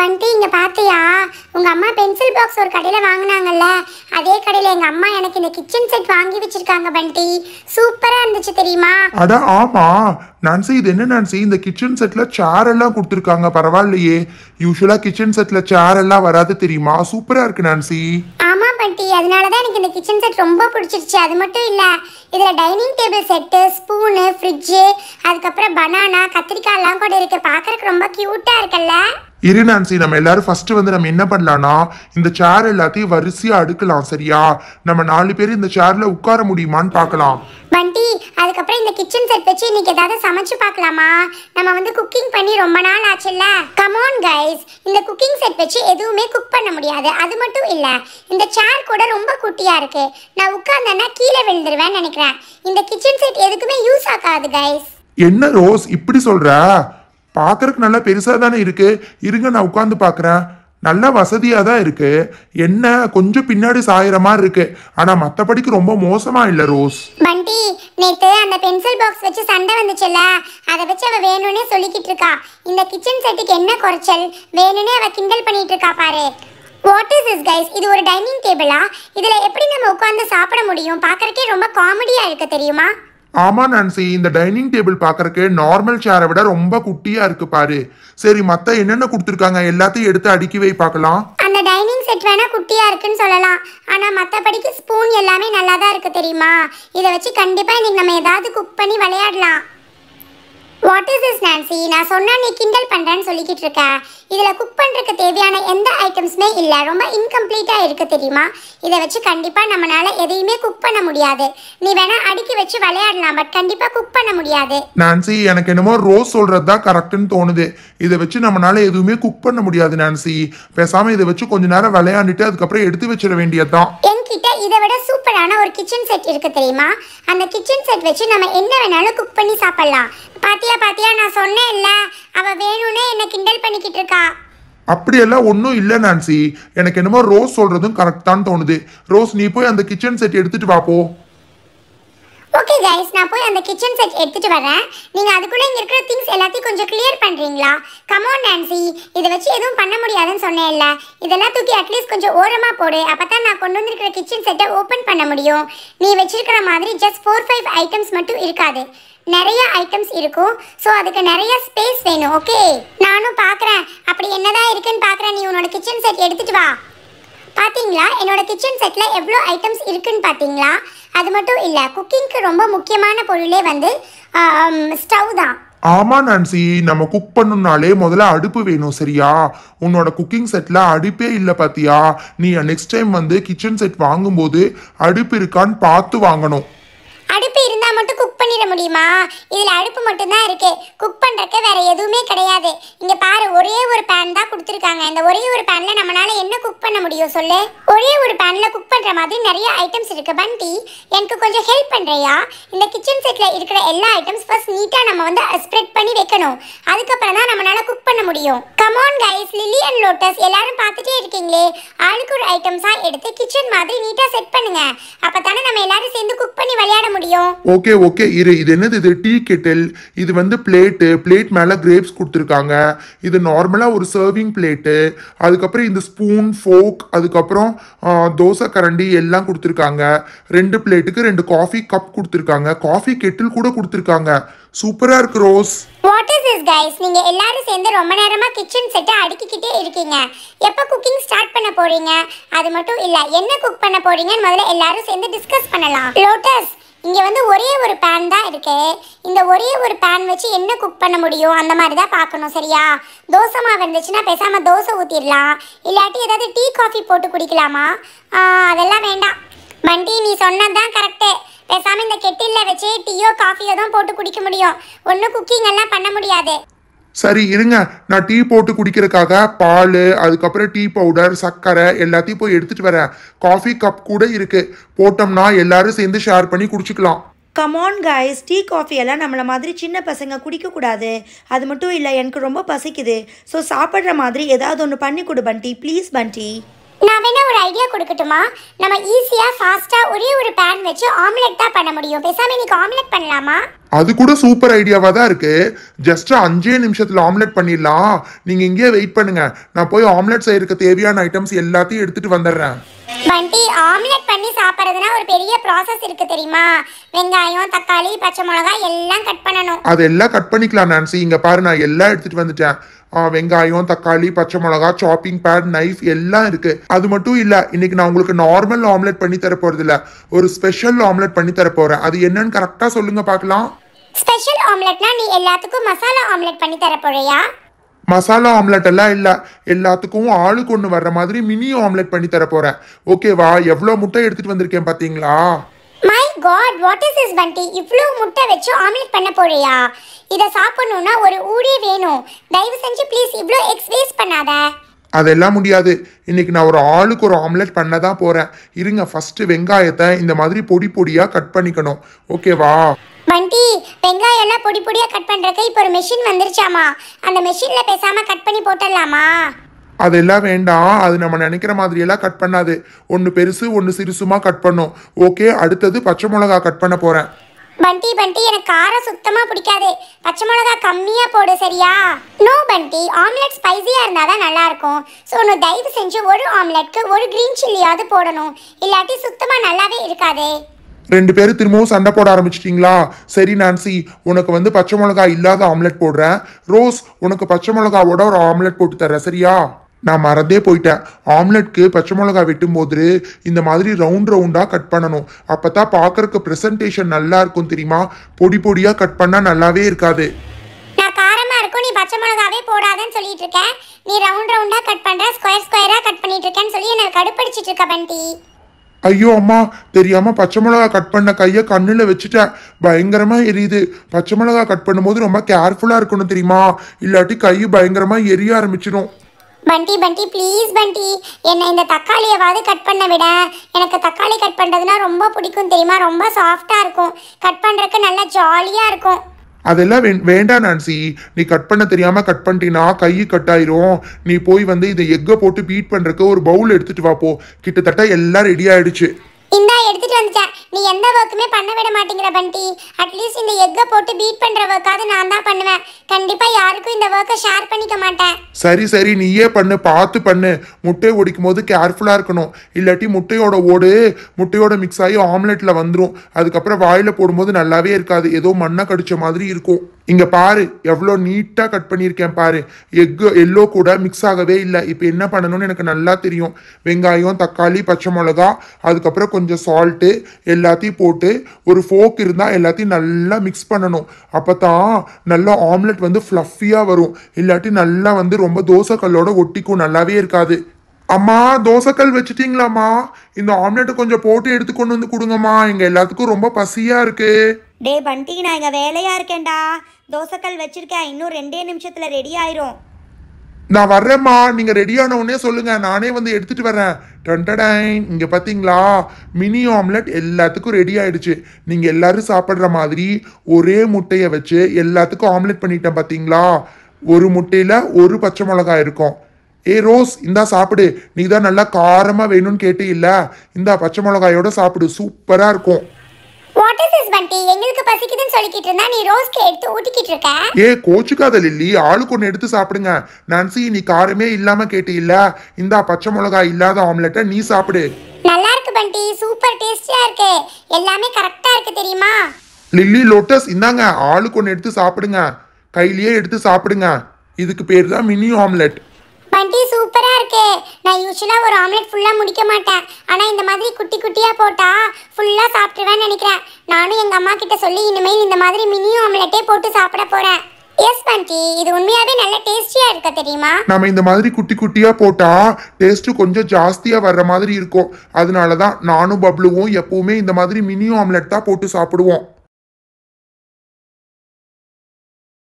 பண்டி இங்க பாத்தியா? உங்க அம்மா பென்சில் பாக்ஸ் ஒரு கடையில வாங்குனாங்கல்ல அதே கடையில எங்க அம்மா எனக்கு இந்த கிச்சன் செட் வாங்கி வச்சிருக்காங்க பண்டி சூப்பரா இருந்துச்சு தெரியுமா? அட ஆமா. நான்சி இது என்ன நான்சி? இந்த கிச்சன் செட்ல சேர் எல்லாம் கொடுத்துருக்காங்க பரவாயில்லையே. யூஸ்வலா கிச்சன் செட்ல சேர் எல்லாம் வராது தெரியுமா? சூப்பரா இருக்கு நான்சி. ஆமா பண்டி அதனாலதான் எனக்கு இந்த கிச்சன் செட் ரொம்ப பிடிச்சிருச்சு. அது மட்டும் இல்ல இதுல dining table set spoon fridge அதுக்கப்புறம் பனானா கத்திரிக்காய் எல்லாம் கூட இருக்கு. பார்க்கறதுக்கு ரொம்ப கியூட்டா இருக்குல்ல? இரு நான்சி நம்ம எல்லாரும் ஃபர்ஸ்ட் வந்து நம்ம என்ன பண்ணலாம்னா இந்த சேர் எல்லாத்தையும் வரிசையா அடுக்கலாம் சரியா? நம்ம நாலு பேர் இந்த சேர்ல உட்கார முடியுமான்னு பார்க்கலாம். பண்டி அதுக்கப்புறம் இந்த கிச்சன் செட் வச்சு இன்னைக்கு ஏதாவது சமைச்சு பார்க்கலாமா? நம்ம வந்து குக்கிங் பண்ணி ரொம்ப நாள் ஆச்சுல்ல? கமான் கைஸ் இந்த குக்கிங் செட் வச்சு எதுவுமே குக் பண்ண முடியாது. அது மட்டும் இல்ல இந்த சேர் கூட ரொம்ப குட்டியா இருக்கு. நான் உட்கார்ந்தேன்னா கீழே விழுந்துருவேன்னு நினைக்கிறேன். இந்த கிச்சன் செட் எதுக்குமே யூஸ் ஆகாது கைஸ் என்ன ரோஸ் இப்படி சொல்ற? பார்க்குறக்கு நல்லா பெருசாக தானே இருக்குது இருங்க நான் உட்காந்து பார்க்குறேன் நல்ல வசதியாக தான் இருக்குது என்ன கொஞ்சம் பின்னாடி சாயிற மாதிரி இருக்கு. ஆனால் மற்றபடிக்கு ரொம்ப மோசமாக இல்லை ரோஸ். பண்டி நேற்று அந்த பென்சில் பாக்ஸ் வச்சு சண்டை வந்துச்சுல்ல? அதை வச்சு அவள் வேணும்னே சொல்லிக்கிட்டு இருக்கா. இந்த கிச்சன் செட்டுக்கு என்ன குறைச்சல்? வேணும்னே அவள் கிண்டல் பண்ணிட்டு இருக்கா பாரு. வாட் இஸ் இஸ் கைஸ் இது ஒரு டைனிங் டேபிளா இதில் எப்படி நம்ம உட்காந்து சாப்பிட முடியும்? பார்க்குறக்கே ரொம்ப காமெடியாக இருக்க தெரியுமா? ஆமா நான்சி. இந்த டைனிங் டேபிள் பார்க்கறக்கு நார்மல் சேரை விட ரொம்ப குட்டியா இருக்கு பாரு. சரி மத்த என்னென்ன கொடுத்துருக்காங்க எல்லாத்தையும் எடுத்து அடுக்கி வை பார்க்கலாம். அந்த டைனிங் செட் வேணா குட்டியா இருக்குன்னு சொல்லலாம். ஆனா மத்தபடிக்கு ஸ்பூன் எல்லாமே நல்லா தான் இருக்கு தெரியுமா? இதை வச்சு கண்டிப்பா இன்னைக்கு நம்ம ஏதாவது குக் பண்ணி விளையாடலாம். What is is Nancy? நான் சொன்னா நீ கிண்டல் பண்றேன்னு சொல்லிக்கிட்டு இருக்க. இதுல குக் பண்றதுக்கு தேவையான எந்த ஐட்டம்ஸுமே இல்ல. ரொம்ப இன்கம்ப்ளீட்டா இருக்கு தெரியுமா? இதை வச்சு கண்டிப்பா நம்மளால எதையுமே குக் பண்ண முடியாது. நீ வேணா அடுக்கி வச்சு விளையாடலாம் பட் கண்டிப்பா குக் பண்ண முடியாது. நான்சி எனக்கு என்னமோ ரோஸ் சொல்றது தான் கரெக்ட்னு தோணுது. இதை வச்சு நம்மளால எதுவுமே குக் பண்ண முடியாது நான்சி பேசாம இதை வச்சு கொஞ்ச நேரம் விளையாண்டுட்டு அதுக்கப்புறம் எடுத்து வச்சிட வேண்டியதுதான். என்கிட்ட இதை விட சூப்பரான ஒரு கிச்சன் செட் இருக்கு தெரியுமா? அந்த கிச்சன் செட் வச்சு நம்ம என்ன வேணாலும் குக் பண்ணி சாப்பிடலாம். பாத்தியா பாத்தியா நான் சொன்னேன்ல அவ வேணும்னே என்ன கிண்டல் பண்ணிக்கிட்டு இருக்கா. அப்படியெல்லாம் ஒன்றும் இல்லை நான்சி. எனக்கு என்னமோ ரோஸ் சொல்கிறதும் கரெக்டான்னு தான் தோணுது. ரோஸ் நீ போய் அந்த கிச்சன் செட் எடுத்துகிட்டு வாப்போ ஓகே கைஸ் நான் போய் அந்த கிச்சன் செட் எடுத்துட்டு வரேன் நீங்கள் அதுக்குள்ள இங்கே இருக்கிற திங்ஸ் எல்லாத்தையும் கொஞ்சம் கிளியர் பண்ணுறீங்களா கமோன் நான்சி இதை வச்சு எதுவும் பண்ண முடியாதுன்னு சொன்னேன்ல. இதெல்லாம் தூக்கி அட்லீஸ்ட் கொஞ்சம் ஓரமாக போடு. அப்போ தான் நான் கொண்டு வந்திருக்கிற கிச்சன் செட்டை ஓப்பன் பண்ண முடியும். நீ வச்சிருக்கிற மாதிரி ஜஸ்ட் ஃபோர் ஃபைவ் ஐட்டம்ஸ் மட்டும் இருக்காது. நிறைய ஐட்டம்ஸ் இருக்கும். ஸோ அதுக்கு நிறைய ஸ்பேஸ் வேணும் ஓகே நானும் பார்க்குறேன். அப்படி என்னதான் இருக்குன்னு பார்க்குறேன். நீ உன்னோட கிச்சன் செட் எடுத்துகிட்டு வா. பாத்தீங்களா? என்னோட கிச்சன் செட்ல எவ்வளோ ஐட்டம்ஸ் இருக்குன்னு பாத்தீங்களா? அது மட்டும் இல்ல குக்கிங்க்கு ரொம்ப முக்கியமான பொருளே வந்து ஸ்டவ் தான். ஆமா நான்சி. நம்ம குக் பண்ணணும்னாலே முதல்ல அடுப்பு வேணும் சரியா? உன்னோட குக்கிங் செட்ல அடுப்பே இல்லை பாத்தியா? நீ நெக்ஸ்ட் டைம் வந்து கிச்சன் செட் வாங்கும்போது அடுப்பு இருக்கான்னு பார்த்து வாங்கணும். அடுப்பு இருந்தா மட்டும் குக் பண்ணிட முடியுமா? இதுல அடுப்பு மட்டும் தான் இருக்கு. குக் பண்றதுக்கு வேற எதுவுமே கிடையாது. இங்க பாரு ஒரே ஒரு கொடுத்துருக்காங்க. இந்த ஒரே ஒரு பேன்ல நம்மளால என்ன குக் பண்ண முடியும் சொல்லு? ஒரே ஒரு பேன்ல குக் பண்ற மாதிரி நிறைய ஐட்டம்ஸ் இருக்கு. பண்டி எனக்கு கொஞ்சம் ஹெல்ப் பண்றியா? இந்த கிச்சன் செட்ல இருக்கிற எல்லா ஐட்டம்ஸ் ஃபர்ஸ்ட் நீட்டா நம்ம வந்து ஸ்ப்ரெட் பண்ணி வைக்கணும். அதுக்கப்புறம் தான் நம்மளால குக் பண்ண முடியும். Come on guys Lily and Lotus எல்லாரும் பார்த்துட்டே இருக்கீங்களே? ஆளுக்கு ஒரு ஐட்டம்ஸா எடுத்து கிச்சன் மாதிரி நீட்டா செட் பண்ணுங்க. அப்பதானே நம்ம எல்லாரும் சேர்ந்து குக் பண்ணி விளையாட முடியும். ஓகே ஓகே இரு இது என்னது? இது டீ கெட்டில் இது வந்து பிளேட்டு பிளேட் மேலே கிரேப்ஸ் கொடுத்துருக்காங்க. இது நார்மலாக ஒரு சர்விங் பிளேட்டு அதுக்கப்புறம் இந்த ஸ்பூன் ஃபோக் அதுக்கப்புறம் தோசை கரண்டி எல்லாம் கொடுத்துருக்காங்க. ரெண்டு பிளேட்டுக்கு ரெண்டு காஃபி கப் கொடுத்துருக்காங்க. காஃபி கெட்டில் கூட கொடுத்துருக்காங்க. சூப்பராக இருக்கு rose what is this guys நீங்க எல்லாரும் சேர்ந்து ரொம்ப நேரமா கிச்சன் செட்டை அடுக்கிக்கிட்டே இருக்கீங்க. எப்போ குக்கிங் ஸ்டார்ட் பண்ண போறீங்க? அது மட்டும் இல்ல என்ன குக் பண்ண போறீங்கன்னு முதல்ல எல்லாரும் சேர்ந்து டிஸ்கஸ் பண்ணலாம். லோட்டஸ் இங்கே வந்து ஒரே ஒரு பேன் தான் இருக்கு. இந்த ஒரே ஒரு பேன் வச்சு என்ன குக் பண்ண முடியும்? அந்த மாதிரி தான் பார்க்கணும் சரியா? தோசை மாவு இருந்துச்சுன்னா பேசாமல் தோசை ஊற்றிடலாம் இல்லாட்டி ஏதாவது டீ காஃபி போட்டு குடிக்கலாமா? அதெல்லாம் வேண்டாம். பண்டி நீ சொன்னதுதான் கரெக்டு பேசாமல் இந்த கெட்டிலில் வச்சு டீயோ காஃபியோ தான் போட்டு குடிக்க முடியும். ஒன்றும் குக்கிங் எல்லாம் பண்ண முடியாது. சரி இருங்க. நான் டீ போட்டு குடிக்கிறதுக்காக பால் அதுக்கப்புறம் டீ பவுடர் சர்க்கரை எல்லாத்தையும் போய் எடுத்துட்டு வரேன். காஃபி கப் கூட இருக்கு. போட்டோம்னா எல்லாரும் சேர்ந்து ஷேர் பண்ணி குடிச்சுக்கலாம். Come on guys tea coffee எல்லாம் நம்மளை மாதிரி சின்ன பசங்க குடிக்கக்கூடாது. அது மட்டும் இல்லை எனக்கு ரொம்ப பசிக்குது. ஸோ சாப்பிட்ற மாதிரி ஏதாவது ஒன்று பண்ணி கொடு பண்டி. ப்ளீஸ் பண்டி. நான் வேணா ஒரு ஐடியா கொடுக்கட்டுமா? நம்ம ஈஸியா ஃபாஸ்டா ஒரே ஒரு பேன் வச்சு ஆம்லெட் தான் பண்ண முடியும். பேசாம இன்னைக்கு ஆம்லெட் பண்ணலாமா? அது கூட சூப்பர் ஐடியாவா தான் இருக்கு. ஜஸ்ட் அஞ்சே நிமிஷத்துல ஆம்லெட் பண்ணிடலாம். நீங்க இங்கேயே வெயிட் பண்ணுங்க. நான் போய் ஆம்லெட் செய்யறதுக்கு தேவையான ஐட்டம்ஸ் எல்லாத்தையும் எடுத்துட்டு வந்துடுறேன். பண்டி ஆம்லெட் பண்ணி சாப்பிட்றதுனா ஒரு பெரிய ப்ராசஸ் இருக்கு தெரியுமா? வெங்காயம் தக்காளி பச்சை மிளகாய் எல்லாம் கட் பண்ணணும். அதெல்லாம் கட் பண்ணிக்கலாம் நான்சி இங்க பாரு நான் எல்லாம் எடுத்துட்டு வந்துட்டேன். வெங்காயம் தக்காளி பச்சை மிளகா சாப்பிங் பேட் நைஃப் எல்லாம் இருக்கு. அது மட்டும் இல்ல இன்னைக்கு நான் உங்களுக்கு நார்மல் ஆம்லெட் பண்ணி தர போறது இல்ல. ஒரு ஸ்பெஷல் ஆம்லெட் பண்ணி தர போறேன். அது என்னன்னு கரெக்டா சொல்லுங்க பார்க்கலாம். ஸ்பெஷல் ஆம்லெட்னா நீ எல்லாத்துக்கும் மசாலா ஆம்லெட் பண்ணி தர போறியா? மசாலா ஆம்லெட் எல்லாம் இல்ல. எல்லாத்துக்கும் ஆளுக்கு ஒன்று வர்ற மாதிரி மினி ஆம்லெட் பண்ணி தர போறேன். ஓகேவா எவ்வளோ முட்டை எடுத்துட்டு வந்திருக்கேன் பாத்தீங்களா? My god what is this பண்டி இவ்ளோ முட்டை வச்சு ஆம்லெட் பண்ண போறியா? இதை சாப்பிடணும்னா ஒரு ஊடே வேணும். தயவு செஞ்சு ப்ளீஸ் இவ்ளோ எக்ஸ் வேஸ்ட் பண்ணாத. அதெல்லாம் முடியாது. இன்னைக்கு நான் ஒரு ஆளுக்கு ஒரு ஆம்லெட் பண்ண தான் போறேன். இருங்க ஃபர்ஸ்ட் வெங்காயத்தை இந்த மாதிரி பொடி பொடியா கட் பண்ணிக்கணும். ஓகேவா பண்டி வெங்காயம் எல்லாம் பொடி பொடியா கட் பண்றதுக்கு இப்போ ஒரு மெஷின் வந்துருச்சாமா? அந்த மெஷின்ல பேசாம கட் பண்ணி போட்டுடலாமா? அதெல்லாம் வேண்டாம். அது நம்ம நினைக்கிற மாதிரி எல்லாம் கட் பண்ணாது. ஒன்று பெருசு ஒன்று சிறுசுமா கட் பண்ணும். ஓகே அடுத்தது பச்சை மிளகா கட் பண்ண போறேன். பண்டி பண்டி எனக்கு காரம் சுத்தமா பிடிக்காது. பச்சை மிளகா கம்மியா போடு சரியா? நோ பண்டி ஆம்லெட் ஸ்பைசியா இருந்தா தான் நல்லா இருக்கும் ஸோ ஒன்று தயவு செஞ்சு ஒரு ஆம்லெட்க்கு ஒரு கிரீன் சில்லியாவது போடணும். இல்லாட்டி சுத்தமா நல்லாவே இருக்காதே. ரெண்டு பேரும் திரும்பவும் சண்டை போட ஆரம்பிச்சிட்டிங்களா? சரி நான்சி உனக்கு வந்து பச்சை மிளகா இல்லாத ஆம்லெட் போடுறேன். ரோஸ் உனக்கு பச்சை மிளகாவோட ஒரு ஆம்லெட் போட்டு தரேன் சரியா? நான் மறந்தே போயிட்டேன். ஆம்லெட்க்கு பச்சை மிளகா வெட்டும் போது இந்த மாதிரி ரவுண்ட் ரவுண்டா கட் பண்ணணும். அப்பதான் பார்க்கறதுக்கு பிரசன்டேஷன் நல்லா இருக்கும் தெரியுமா? பொடி பொடியா கட் பண்ணா நல்லாவே இருக்காது. நான் காரமா இருக்கும் நீ பச்சை மிளகாவே போடாதன்னு சொல்லிட்டு இருக்கேன். நீ ரவுண்ட் ரவுண்டா கட் பண்ற ஸ்கொயர் ஸ்கொயரா கட் பண்ணிட்டு இருக்கேன்னு சொல்லி எனக்கு கடுப்படிச்சிட்டு இருக்க பண்டி. ஐயோ அம்மா தெரியாம பச்சை மிளகா கட் பண்ண கையை கண்ணுல வச்சுட்டேன். பயங்கரமா எரியுது. பச்சை மிளகா கட் பண்ணும்போது ரொம்ப கேர்ஃபுல்லா இருக்கணும் தெரியுமா? இல்லாட்டி கை பயங்கரமா எரிய ஆரம்பிச்சிடும் பண்டி பண்டி ப்ளீஸ் பண்டி. என்னை இந்த தக்காளியவாவது கட் பண்ண விட. எனக்கு தக்காளி கட் பண்ணுறதுனா ரொம்ப பிடிக்கும் தெரியுமா? ரொம்ப சாஃப்டாக இருக்கும். கட் பண்ணுறதுக்கு நல்லா ஜாலியாக இருக்கும். அதெல்லாம் வே- வேண்டாம் நான்சி. நீ கட் பண்ண தெரியாம கட் பண்ணிட்டீங்கன்னா கை கட் ஆயிரும். நீ போய் வந்து இந்த எக்கை போட்டு பீட் பண்றதுக்கு ஒரு பவுல் எடுத்துட்டு வா போ. கிட்டத்தட்ட எல்லாம் ரெடி ஆயிடுச்சு. இந்தா எடுத்துட்டு வந்துட்டேன். நீ எந்த ஒர்க்குமே பண்ண விட மாட்டேங்கிற பண்டி. அட்லீஸ்ட் இந்த எக்கை போட்டு பீட் பண்ணுற ஒர்க்காவது நான் தான் பண்ணுவேன். கண்டிப்பாக யாருக்கும் இந்த ஒர்க்கை ஷேர் பண்ணிக்க மாட்டேன். சரி சரி நீயே பண்ணு பார்த்து பண்ணு. முட்டையை ஒடிக்கும் போது கேர்ஃபுல்லாக இருக்கணும். இல்லாட்டி முட்டையோட ஓடு முட்டையோட மிக்ஸ் ஆகி ஆம்லெட்டில் வந்துடும் அதுக்கப்புறம் வாயில் போடும்போது நல்லாவே இருக்காது. ஏதோ மண்ணை கடிச்ச மாதிரி இருக்கும். இங்கே பாரு எவ்வளோ நீட்டாக கட் பண்ணியிருக்கேன் பாரு. எக்கு எல்லோ கூட மிக்ஸ் ஆகவே இல்லை. இப்போ என்ன பண்ணணும்னு எனக்கு நல்லா தெரியும். வெங்காயம் தக்காளி பச்சை மிளகா அதுக்கப்புறம் கொஞ்சம் சால்ட்டு எல்லாத்தையும் போட்டு ஒரு ஃபோக் இருந்தால் எல்லாத்தையும் நல்லா மிக்ஸ் பண்ணணும். அப்போ தான் நல்லா ஆம்லெட் வந்து ஃப்ளஃபியாக வரும். இல்லாட்டி நல்லா வந்து ரொம்ப தோசைக்கல்லோட ஒட்டிக்கும். நல்லாவே இருக்காது. அம்மா தோசைக்கல் வச்சிட்டீங்களாம்மா? இந்த ஆம்லெட்டை கொஞ்சம் போட்டு எடுத்து கொண்டு வந்து கொடுங்கம்மா. எங்க எல்லாத்துக்கும் ரொம்ப பசியா இருக்கு. டே பண்டி நான் இங்கே வேலையாக இருக்கேன்டா. தோசைக்கல் வச்சிருக்கேன். இன்னும் ரெண்டே நிமிஷத்தில் ரெடி ஆயிரும். நான் வர்றேம்மா. நீங்க ரெடியான உடனே சொல்லுங்க. நானே வந்து எடுத்துட்டு வரேன் டன்டடைன் இங்க பாத்தீங்களா? மினி ஆம்லெட் எல்லாத்துக்கும் ரெடி ஆயிடுச்சு. நீங்க எல்லாரும் சாப்பிடுற மாதிரி ஒரே முட்டையை வச்சு எல்லாத்துக்கும் ஆம்லெட் பண்ணிட்டேன் பாத்தீங்களா? ஒரு முட்டையில ஒரு பச்சை மிளகாய் இருக்கும். ஏ ரோஸ் இந்தா சாப்பிடு. நீ தான் நல்லா காரமா வேணும்னு கேட்டு இல்ல? இந்தா பச்சை மிளகாயோட சாப்பிடு. சூப்பரா இருக்கும். வாட் இஸ் திஸ் பண்டி எங்களுக்கு பசிக்குதுன்னு சொல்லிக்கிட்டு இருந்தா நீ ரோஸ்க்கு எடுத்து ஊட்டிக்கிட்டு இருக்க? ஏ கோச்சுக்காத லில்லி. ஆளுக்கு ஒன்று எடுத்து சாப்பிடுங்க. நான்சி நீ காரமே இல்லாம கேட்டு இல்ல? இந்தா பச்சை மிளகாய் இல்லாத ஆம்லெட்டை நீ சாப்பிடு. நல்லா இருக்கு பண்டி சூப்பர் டேஸ்டியா இருக்கு. எல்லாமே கரெக்டா இருக்கு தெரியுமா? லில்லி லோட்டஸ் இந்தாங்க. ஆளுக்கு ஒன்று எடுத்து சாப்பிடுங்க. கையிலேயே எடுத்து சாப்பிடுங்க. இதுக்கு பேர் தான் மினி ஆம்லெட் பண்டி சூப்பராக இருக்கு. நான் யூஸ்வலாக ஒரு ஆம்லெட் ஃபுல்லாக முடிக்க மாட்டேன். ஆனால் இந்த மாதிரி குட்டி குட்டியாக போட்டால் ஃபுல்லாக சாப்பிட்டுருவேன்னு நினைக்கிறேன். நானும் எங்கள் அம்மா கிட்ட சொல்லி இனிமேல் இந்த மாதிரி மினி ஆம்லெட்டே போட்டு சாப்பிட போகிறேன் எஸ் பண்டி இது உண்மையாவே நல்ல டேஸ்டியா இருக்க தெரியுமா? நம்ம இந்த மாதிரி குட்டி குட்டியா போட்டா டேஸ்ட் கொஞ்சம் ஜாஸ்தியா வர்ற மாதிரி இருக்கும். அதனால தான் நானும் பப்ளுவும் எப்பவுமே இந்த மாதிரி மினி ஆம்லெட் தான் போட்டு சாப்பிடுவோம்.